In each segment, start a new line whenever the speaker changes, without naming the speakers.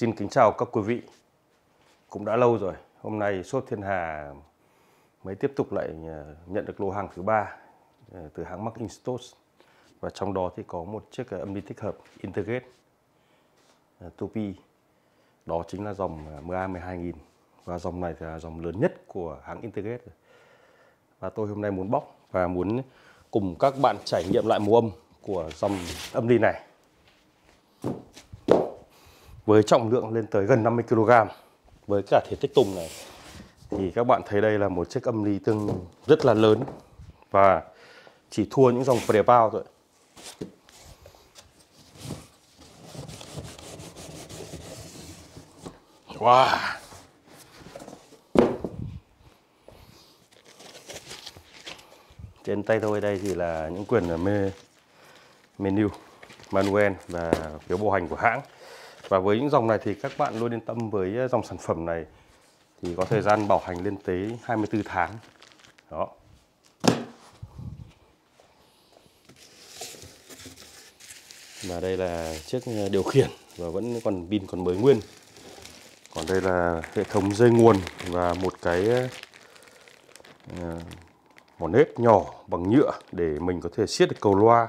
Xin kính chào các quý vị. Cũng đã lâu rồi, hôm nay Shop Thiên Hà mới tiếp tục lại ờ, nhận được lô hàng thứ ba ờ, từ hãng Macintosh và trong đó thì có một chiếc ờ, âm ly tích hợp Integrate uh, Topi. Đó chính là dòng MA 12000 và dòng này thì là dòng lớn nhất của hãng Integrate và tôi hôm nay muốn bóc và muốn cùng các bạn trải nghiệm lại mùa âm của dòng âm ly này với trọng lượng lên tới gần 50 kg với cả thể tích tùng này thì các bạn thấy đây là một chiếc âm ly tương rất là lớn và chỉ thua những dòng pre-bao thôi Wow. Trên tay tôi đây thì là những quyển mê, menu, manual và phiếu bộ hành của hãng. Và với những dòng này thì các bạn luôn yên tâm với ờ, dòng sản phẩm này thì có thời gian bảo hành lên tới 24 tháng. Đó. Và đây là chiếc ờ, điều khiển và vẫn còn pin còn mới nguyên. Còn đây là hệ thống dây nguồn và một cái ờ, một nếp nhỏ bằng nhựa để mình có thể siết được cầu loa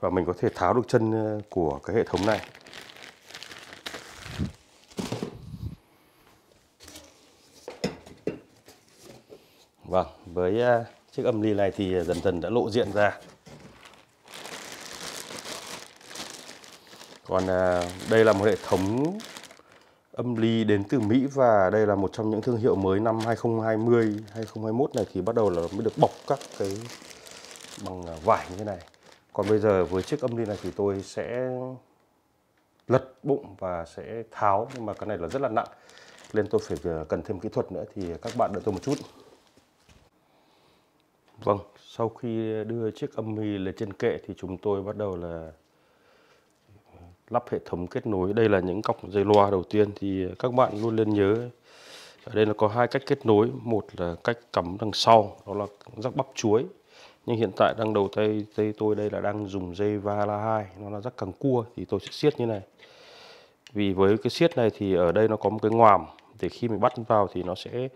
và mình có thể tháo được chân của cái hệ thống này. Vâng, với ờ, chiếc âm ly này thì dần dần đã lộ diện ra. Còn ờ, đây là một hệ thống âm ly đến từ Mỹ và đây là một trong những thương hiệu mới năm 2020 2021 này thì bắt đầu là mới được bọc các cái bằng ờ, vải như thế này. Còn bây giờ với chiếc âm ly này thì tôi sẽ lật bụng và sẽ tháo nhưng mà cái này là rất là nặng nên tôi phải cần thêm kỹ thuật nữa thì các bạn đợi tôi một chút. Vâng, sau khi đưa chiếc âm ly lên trên kệ thì chúng tôi bắt đầu là ờ, lắp hệ thống kết nối. Đây là những cọc dây loa đầu tiên thì các bạn luôn nên nhớ. Ở đây là có hai cách kết nối. Một là cách cắm đằng sau đó là rắc bắp chuối. Nhưng hiện tại đang đầu tay tay tôi đây là đang dùng dây Vala 2 nó là rắc càng cua thì tôi sẽ siết như này. Vì với cái siết này thì ở đây nó có một cái ngoàm để khi mình bắt vào thì nó sẽ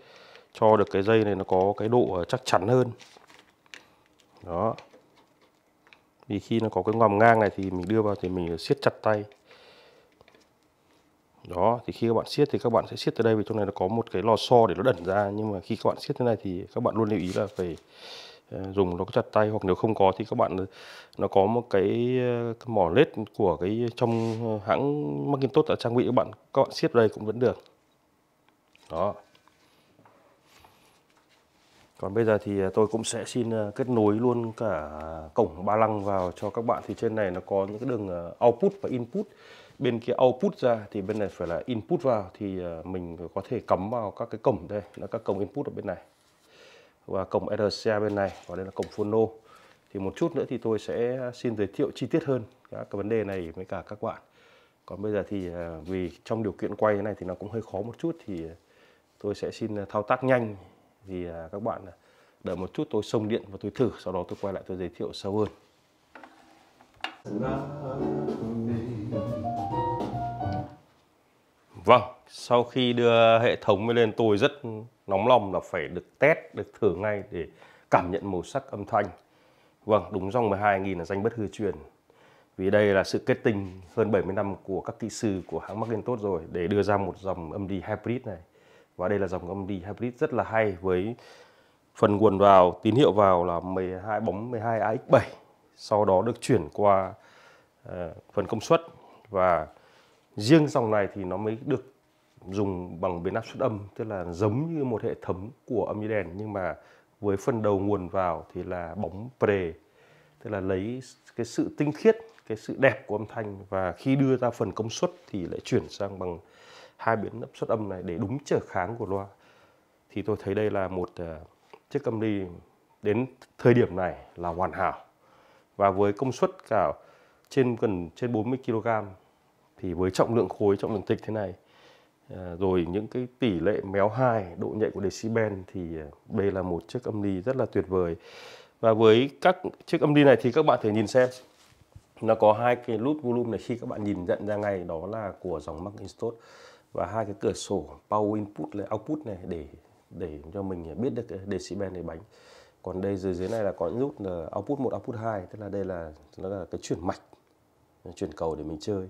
cho được cái dây này nó có cái độ ờ, chắc chắn hơn đó. Vì khi nó có cái ngoằm ngang này thì mình đưa vào thì mình siết chặt tay. Đó thì khi các bạn siết thì các bạn sẽ siết tới đây vì trong này nó có một cái lò xo để nó đẩn ra. Nhưng mà khi các bạn siết thế này thì các bạn luôn lưu ý là phải ờ, dùng nó chặt tay hoặc nếu không có thì các bạn ờ, nó có một cái, ờ, mỏ lết của cái trong hãng Macintosh đã trang bị các bạn. Các bạn siết đây cũng vẫn được. Đó còn bây giờ thì à, tôi cũng sẽ xin à, kết nối luôn cả cổng ba lăng vào cho các bạn. Thì trên này nó có những cái đường à, output và input. Bên kia output ra thì bên này phải là input vào. Thì mình có thể cắm vào các cái cổng đây. Là các cổng input ở bên này. Và cổng RCA bên này. Và đây là cổng phono thì một chút nữa thì tôi sẽ xin giới thiệu chi tiết hơn các cái vấn đề này với cả các bạn. Còn bây giờ thì vì trong điều kiện quay thế này thì nó cũng hơi khó một chút thì tôi sẽ xin thao tác nhanh thì à, các bạn à, đợi một chút tôi xông điện và tôi thử sau đó tôi quay lại tôi giới thiệu sâu hơn Vâng, sau khi đưa hệ thống lên tôi rất nóng lòng là phải được test, được thử ngay để cảm nhận màu sắc âm thanh. Vâng, đúng dòng 12.000 là danh bất hư truyền. Vì đây là sự kết tinh hơn 70 năm của các kỹ sư của hãng Macintosh rồi để đưa ra một dòng âm đi hybrid này và đây là dòng âm đi hybrid rất là hay với phần nguồn vào tín hiệu vào là 12 bóng 12 AX7 sau đó được chuyển qua uh, phần công suất. Và riêng dòng này thì nó mới được dùng bằng biến áp suất âm tức là giống như một hệ thống của âm đèn nhưng mà với phần đầu nguồn vào thì là bóng pre tức là lấy cái sự tinh khiết cái sự đẹp của âm thanh. Và khi đưa ra phần công suất thì lại chuyển sang bằng hai biến áp suất âm này để đúng trở kháng của loa. Thì tôi thấy đây là một uh, chiếc âm ly đến thời điểm này là hoàn hảo. Và với công suất cả trên gần trên 40 kg thì với trọng lượng khối trọng lượng tịch thế này uh, rồi những cái tỷ lệ méo hai độ nhạy của decibel thì uh, đây là một chiếc âm ly rất là tuyệt vời. Và với các chiếc âm ly này thì các bạn thể nhìn xem nó có hai cái nút volume này. Khi các bạn nhìn nhận ra ngay đó là của dòng Macintosh và hai cái cửa sổ power input là output này để để cho mình biết được cái decibel này bánh. Còn đây dưới dưới này là có những nút là output 1 output 2 tức là đây là, nó là cái chuyển mạch, chuyển cầu để mình chơi.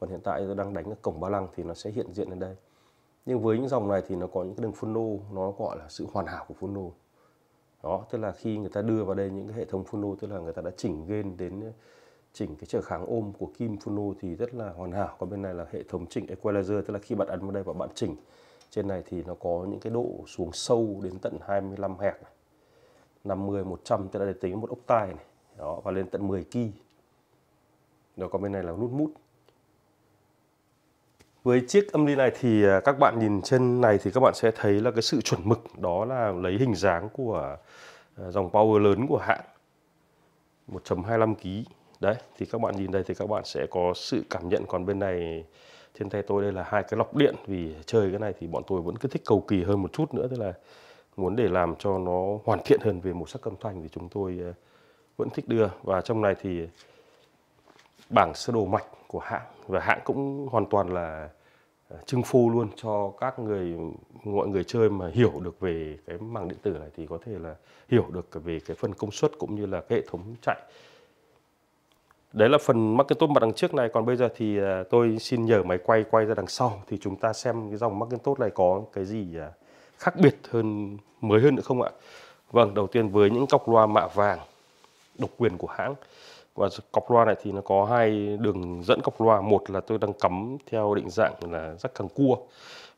Còn hiện tại tôi đang đánh ở cổng ba lăng thì nó sẽ hiện diện ở đây. Nhưng với những dòng này thì nó có những cái đường phono nó gọi là sự hoàn hảo của phono đó, tức là khi người ta đưa vào đây những cái hệ thống phono tức là người ta đã chỉnh gain đến chỉnh cái trở kháng ôm của kim phono thì rất là hoàn hảo. Còn bên này là hệ thống chỉnh equalizer, tức là khi bạn ấn vào đây và bạn chỉnh, trên này thì nó có những cái độ xuống sâu đến tận 25 Hz 50 100 tức là để tính một ốc tai này. Đó, và lên tận 10 ki. Đó, còn bên này là nút mút. Với chiếc âm ly này thì à, các bạn nhìn trên này thì các bạn sẽ thấy là cái sự chuẩn mực, đó là lấy hình dáng của à, dòng power lớn của hãng 1.25 kg đấy, thì các bạn nhìn đây thì các bạn sẽ có sự cảm nhận. Còn bên này, trên tay tôi đây là hai cái lọc điện. Vì chơi cái này thì bọn tôi vẫn cứ thích cầu kỳ hơn một chút nữa. Tức là muốn để làm cho nó hoàn thiện hơn về màu sắc âm thanh thì chúng tôi ờ, vẫn thích đưa. Và trong này thì bảng sơ đồ mạch của hãng. Và hãng cũng hoàn toàn là ờ, trưng phu luôn cho các người, mọi người chơi mà hiểu được về cái màng điện tử này thì có thể là hiểu được về cái phần công suất cũng như là cái hệ thống chạy đấy là phần Macintosh mặt đằng trước này. Còn bây giờ thì à, tôi xin nhờ máy quay quay ra đằng sau thì chúng ta xem cái dòng Macintosh này có cái gì à, khác biệt hơn, mới hơn nữa không ạ? Vâng đầu tiên với những cọc loa mạ vàng, độc quyền của hãng. Và cọc loa này thì nó có hai đường dẫn cọc loa. Một là tôi đang cắm theo định dạng là rắc càng cua.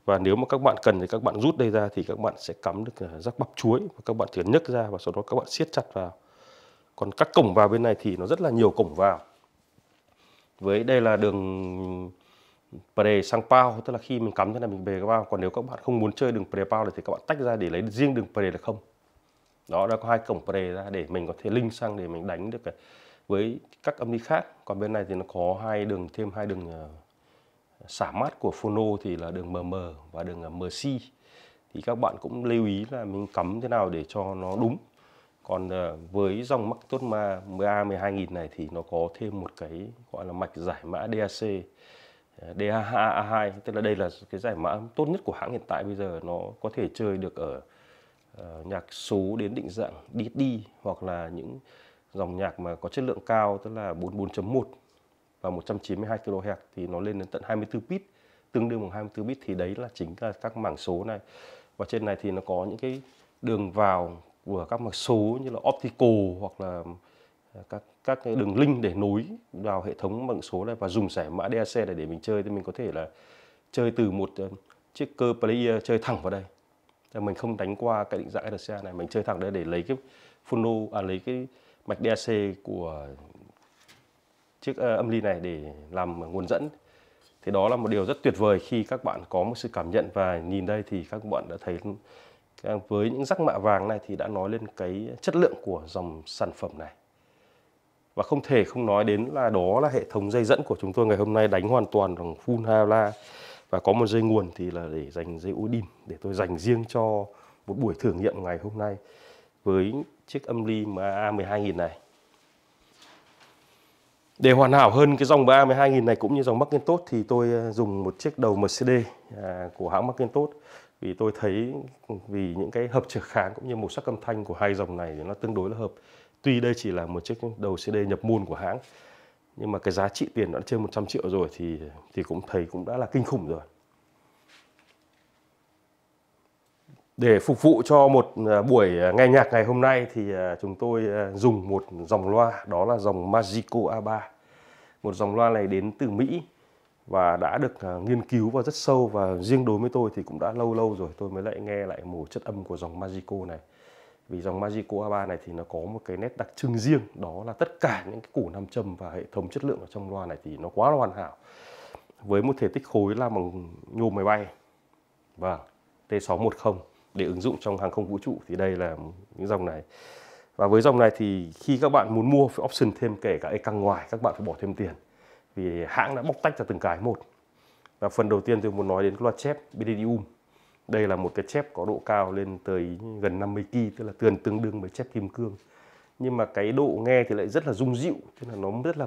Và nếu mà các bạn cần thì các bạn rút đây ra thì các bạn sẽ cắm được à, rắc bắp chuối. Và các bạn chỉ nhấc ra và sau đó các bạn siết chặt vào còn các cổng vào bên này thì nó rất là nhiều cổng vào. Với đây là đường pre sang pao, tức là khi mình cắm thế này mình về các bao còn nếu các bạn không muốn chơi đường pre pao này thì các bạn tách ra để lấy riêng đường pre là không. Đó, đã có hai cổng pre ra để mình có thể link sang để mình đánh được với các âm đi khác. Còn bên này thì nó có hai đường, thêm hai đường ờ, xả mát của phono thì là đường mm và đường ờ, mc thì các bạn cũng lưu ý là mình cắm thế nào để cho nó đúng còn ờ, với dòng Macintosh Ma 10A 12000 này thì nó có thêm một cái, gọi là, mạch giải mã DAC ờ, DAA2 tức là đây là cái giải mã tốt nhất của hãng hiện tại. Bây giờ nó có thể chơi được ở ờ, nhạc số đến định dạng DD hoặc là những dòng nhạc mà có chất lượng cao, tức là 44.1 và 192 kHz thì nó lên đến tận 24 bit, tương đương bằng 24 bit. Thì đấy là chính là các mảng số này. Và trên này thì nó có những cái đường vào của các mạch số như là optical hoặc là à, các các cái đường link để nối vào hệ thống bằng số này và dùng giải mã DAC này để mình chơi, thì mình có thể là chơi từ một ờ, chiếc cơ player chơi thẳng vào đây. Mình không đánh qua cái định dạng RCA này, mình chơi thẳng đây để lấy cái phono à lấy cái mạch DAC của chiếc ờ, âm ly này để làm nguồn dẫn. Thì đó là một điều rất tuyệt vời khi các bạn có một sự cảm nhận và nhìn đây thì các bạn đã thấy Ờ, với những rắc mạ vàng này thì đã nói lên cái chất lượng của dòng sản phẩm này. Và không thể không nói đến là đó là hệ thống dây dẫn của chúng tôi ngày hôm nay đánh hoàn toàn bằng full hala và có một dây nguồn thì là để dành dây Odin để tôi dành riêng cho một buổi thử nghiệm ngày hôm nay với chiếc âm ly MA 12000 này. Để hoàn hảo hơn cái dòng MA 12000 này cũng như dòng Macintosh thì tôi ờ, dùng một chiếc đầu MCD à, của hãng Macintosh vì tôi thấy vì những cái hợp trở kháng cũng như màu sắc âm thanh của hai dòng này thì nó tương đối là hợp. Tuy đây chỉ là một chiếc đầu CD nhập môn của hãng, nhưng mà cái giá trị tiền đã trên 100 triệu rồi thì thì cũng thấy cũng đã là kinh khủng rồi. Để phục vụ cho một à, buổi à, nghe nhạc ngày hôm nay thì à, chúng tôi dùng một dòng loa, đó là dòng Magico A3. Một dòng loa này đến từ Mỹ và đã được à, nghiên cứu và rất sâu và riêng đối với tôi thì cũng đã lâu lâu rồi, tôi mới lại nghe lại một chất âm của dòng Magico này. Vì dòng Magico A3 này thì nó có một cái nét đặc trưng riêng, đó là tất cả những cái củ nam châm và hệ thống chất lượng ở trong loa này thì nó quá hoàn hảo. Với một thể tích khối làm bằng nhôm máy bay. Vâng, và T610 để ứng dụng trong hàng không vũ trụ thì đây là những dòng này và với dòng này thì khi các bạn muốn mua phải option thêm kể cả e căng ngoài, các bạn phải bỏ thêm tiền vì hãng đã bóc tách ra từng cái một. Và phần đầu tiên tôi muốn nói đến cái loa chép Biridium đây là một cái chép có độ cao lên tới gần 50 kg tức là tương tương đương với chép kim cương. Nhưng mà cái độ nghe thì lại rất là rung dịu, tức là nó rất là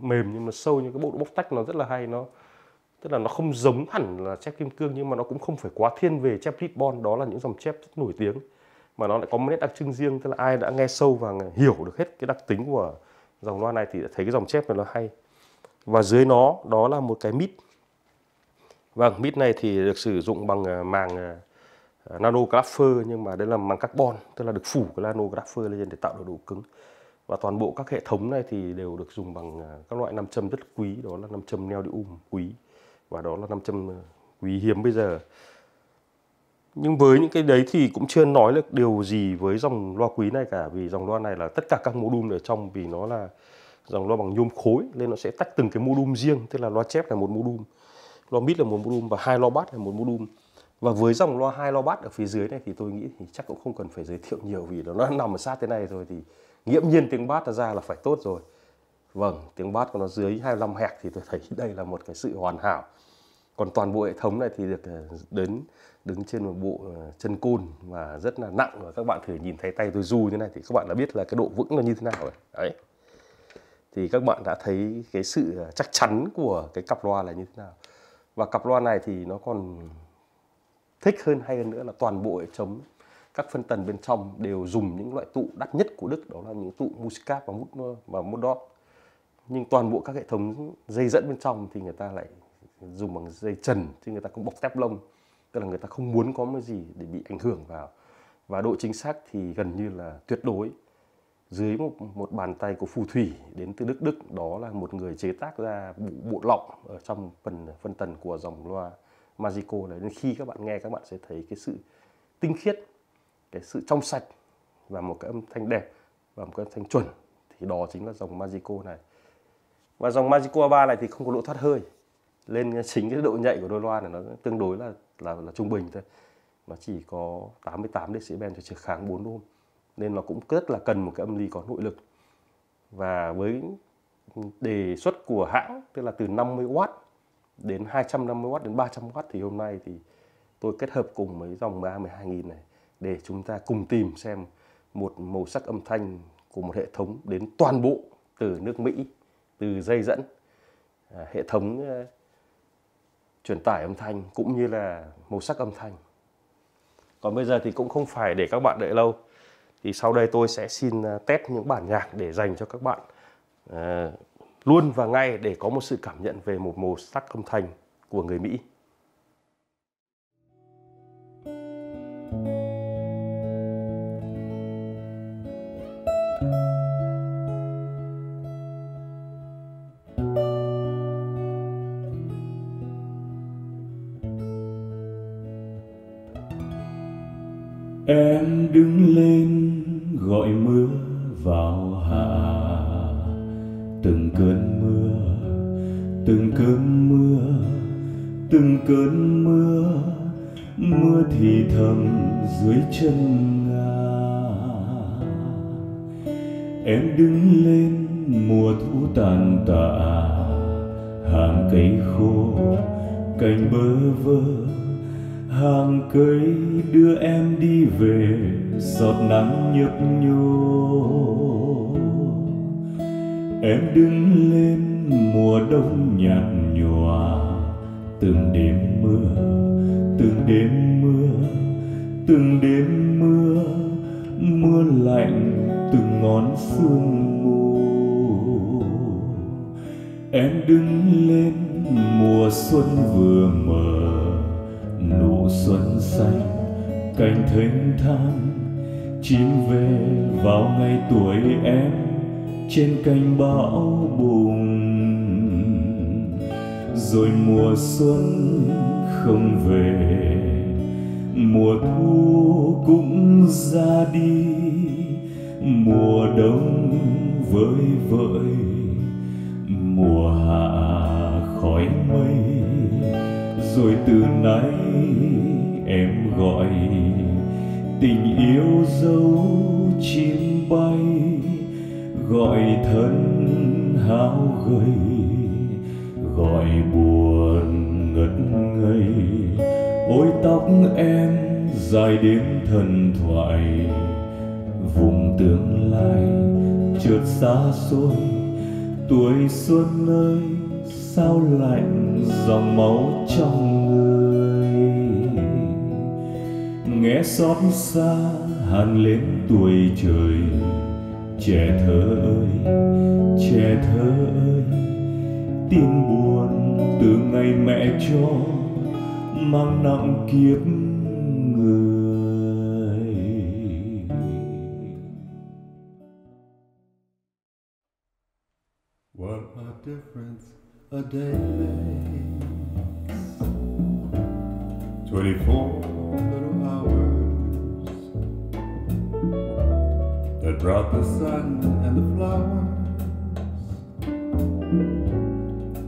mềm nhưng mà sâu như cái bộ bóc tách nó rất là hay. Nó, tức là nó không giống hẳn là chép kim cương, nhưng mà nó cũng không phải quá thiên về chép Ribbon đó là những dòng chép rất nổi tiếng, mà nó lại có một nét đặc trưng riêng, tức là ai đã nghe sâu và hiểu được hết cái đặc tính của dòng loa này thì thấy cái dòng chép này nó hay và dưới nó, đó là một cái mít. Vâng mít này thì được sử dụng bằng à, màng à, à, nano grapher nhưng mà đây là màng carbon, tức là được phủ cái nano grapher lên để tạo được độ cứng. Và toàn bộ các hệ thống này thì đều được dùng bằng các loại nam châm rất quý, đó là nam châm neodymium quý, và đó là nam châm quý hiếm bây giờ. Nhưng với những cái đấy thì cũng chưa nói được điều gì với dòng loa quý này cả, vì dòng loa này là tất cả các module ở trong, vì nó là dòng loa bằng nhôm khối nên nó sẽ tách từng cái module riêng, tức là loa chép là một module, loa mid là một module và hai loa bass là một module. Và với dòng loa hai loa bass ở phía dưới này thì tôi nghĩ thì chắc cũng không cần phải giới thiệu nhiều vì nó nằm ở sát thế này rồi thì nghiễm nhiên tiếng bass ra là phải tốt rồi. Vâng tiếng bass của nó dưới 25 hẹt thì tôi thấy đây là một cái sự hoàn hảo. Còn toàn bộ hệ thống này thì được ờ, đến, đứng trên một bộ ờ, chân côn và rất là nặng. Và các bạn thử nhìn thấy tay tôi du như này thì các bạn đã biết là cái độ vững là như thế nào rồi. Đấy thì các bạn đã thấy cái sự ờ, chắc chắn của cái cặp loa là như thế nào? Và cặp loa này thì nó còn thích hơn, hay hơn nữa là toàn bộ hệ thống, các phân tần bên trong đều dùng những loại tụ đắt nhất của Đức, đó là những tụ Muscat và Mut ờ, và Modot nhưng toàn bộ các hệ thống dây dẫn bên trong thì người ta lại dùng bằng dây trần chứ người ta không bọc tép lông. Tức là người ta không muốn có cái gì để bị ảnh hưởng vào. Và độ chính xác thì gần như là tuyệt đối dưới một, một bàn tay của phù thủy đến từ Đức Đức đó là một người chế tác ra bộ, bộ lọng ở trong phần phân tần của dòng loa Magico này. Nên khi các bạn nghe các bạn sẽ thấy cái sự tinh khiết cái sự trong sạch và một cái âm thanh đẹp và một cái âm thanh chuẩn. Thì đó chính là dòng Magico này. Và dòng Magico 3 này thì không có lỗ thoát hơi. Lên chính cái độ nhạy của đôi loa này nó tương đối là là là trung bình thôi. Nó chỉ có 88 decibel cho chiếc kháng 4 ohm nên nó cũng rất là cần một cái âm ly có nội lực và với đề xuất của hãng tức là từ 50W đến 250W đến 300W thì hôm nay thì tôi kết hợp cùng với dòng MA 12000 này để chúng ta cùng tìm xem một màu sắc âm thanh của một hệ thống đến toàn bộ từ nước Mỹ, từ dây dẫn, à, hệ thống ờ, truyền tải âm thanh cũng như là màu sắc âm thanh. Còn bây giờ thì cũng không phải để các bạn đợi lâu. Thì sau đây tôi sẽ xin à, test những bản nhạc để dành cho các bạn à, luôn và ngay để có một sự cảm nhận về một màu sắc âm thanh của người Mỹ.
Em đứng lên, mùa thu tàn tạ. Hàng cây khô, cành bơ vơ. Hàng cây đưa em đi về, giọt nắng nhấp nhô. Em đứng lên, mùa đông nhạt nhòa. Từng đêm mưa, từng đêm mưa từng đêm mưa mưa lạnh từng ngón sương mù. Em đứng lên, mùa xuân vừa mở, nụ xuân xanh cành thênh thang. Chim về vào ngày tuổi em, trên cành bão bùng. Rồi mùa xuân không về mùa thu cũng ra đi, mùa đông vơi vợi, mùa hạ khói mây. Rồi từ nay em gọi tình yêu dấu chim bay, gọi thân hao gầy, gọi buồn ngất ngây ôi tóc em dài đến thần thoại, vùng tương lai trượt xa xôi. Tuổi xuân ơi, sao lạnh dòng máu trong người? Nghe xót xa hàn lên tuổi trời. Trẻ thơ ơi, trẻ thơ ơi tim buồn từ ngày mẹ cho mang nặng kiếp người
What a difference a day makes. 24 little hours that brought the sun and the flowers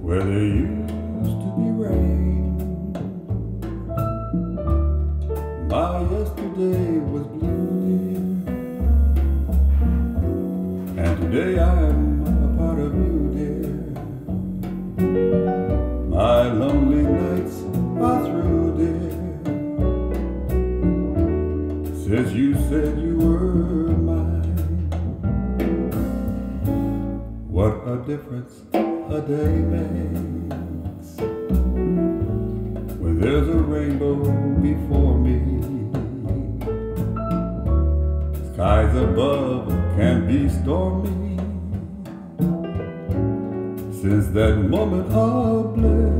where there used yesterday was blue, and today I'm a part of you, dear. My lonely nights are through, dear. Since you said you were mine, what a difference a day makes when there's a rainbow before me. Skies above can be stormy. Since that moment of bliss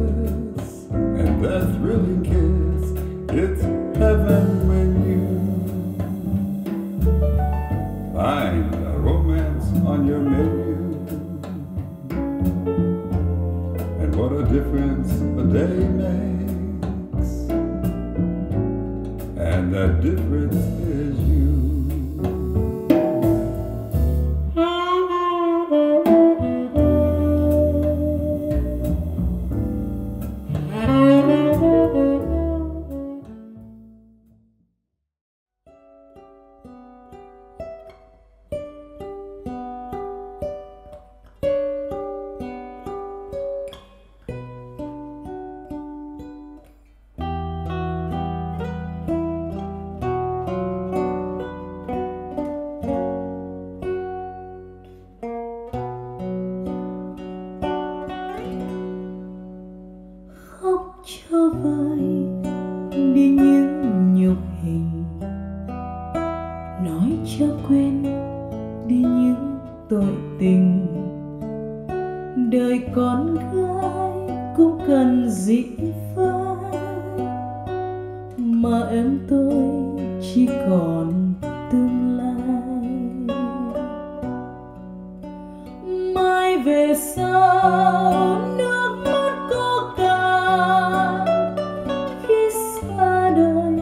mà em tôi chỉ còn tương lai. Mai về sau, nước mắt có cạn, khi xa đời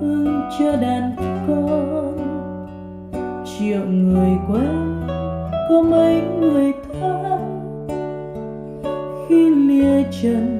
thương cho đàn con. Triệu người quen, có mấy người thân, khi lìa trần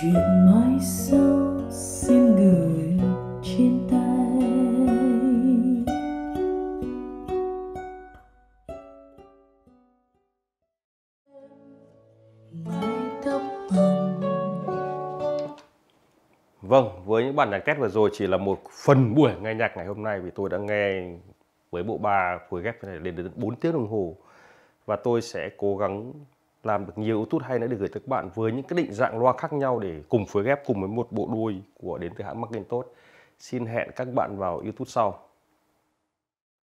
chuyện mai sau xin gửi trên tay.
Vâng, với những bản nhạc test vừa rồi chỉ là một phần buổi nghe nhạc ngày hôm nay vì tôi đã nghe với bộ ba phối ghép này lên đến 4 tiếng đồng hồ. Và tôi sẽ cố gắng làm được nhiều tút hay nữa để gửi tới các bạn với những cái định dạng loa khác nhau để cùng phối ghép cùng với một bộ đuôi của đến từ hãng Macintosh. Xin hẹn các bạn vào YouTube sau.